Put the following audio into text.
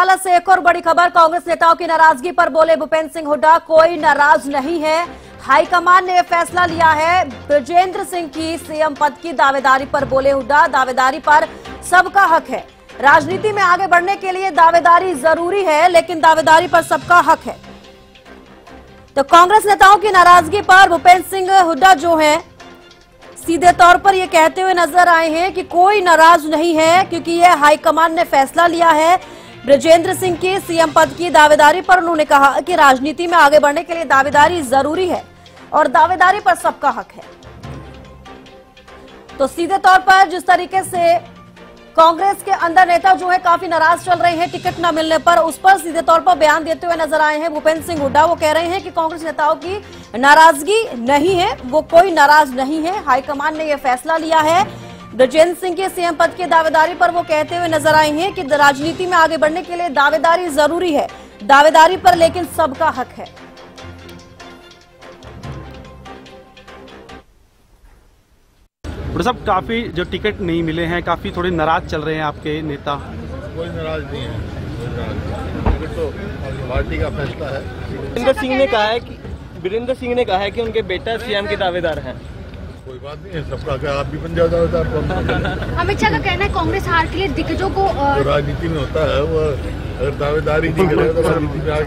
अम्बाला से एक और बड़ी खबर, कांग्रेस नेताओं की नाराज़गी पर बोले भूपेंद्र सिंह हुड्डा, कोई नाराज़ नहीं है। हाईकमान ने फैसला लिया है। ब्रजेंद्र सिंह की सीएम पद की दावेदारी पर बोले हुड्डा, दावेदारी पर सबका हक है। राजनीति में आगे बढ़ने के लिए दावेदारी ज़रूरी है, लेकिन दावेदारी पर सबका हक है। तो कांग्रेस नेताओं की नाराज़गी पर भूपेंद्र सिंह हुड्डा जो है, सीधे तौर पर ये कहते हुए नज़र आए हैं कि कोई नाराज़ नहीं है, क्योंकि ये हाईकमान ने फैसला लिया है। ब्रजेंद्र सिंह की सीएम पद की दावेदारी पर उन्होंने कहा कि राजनीति में आगे बढ़ने के लिए दावेदारी ज़रूरी है और दावेदारी पर सबका हक है। तो सीधे तौर पर जिस तरीके से कांग्रेस के अंदर नेता जो है काफ़ी नाराज़ चल रहे हैं, टिकट न मिलने पर, उस पर सीधे तौर पर बयान देते हुए नज़र आए हैं भूपेंद्र सिंह हुड्डा। वो कह रहे हैं कि कांग्रेस नेताओं की नाराज़गी नहीं है, वो कोई नाराज़ नहीं है। हाईकमान ने यह फैसला लिया है ब्रजेंद्र सिंह के सीएम पद की दावेदारी पर वो कहते हुए नज़र आए हैं कि राजनीति में आगे बढ़ने के लिए दावेदारी ज़रूरी है। दावेदारी पर लेकिन सबका हक है। डॉक्टर साहब काफ़ी जो टिकट नहीं मिले हैं काफ़ी थोड़े नाराज़ चल रहे हैं आपके नेता। कोई नाराज़ नहीं है। तो पार्टी का फैसला है। वीरेंद्र सिंह ने कहा है कि वीरेंद्र सिंह ने कहा है कि उनके बेटा सीएम के दावेदार हैं। कोई बात नहीं है सबका क्या आप भी बन जाओ दावेदार। अमित शाह का कहना है कांग्रेस हार के लिए दिग्गजों को राजनीति में होता है वो अगर दावेदारी नहीं करेगा तो राजनीति में आगे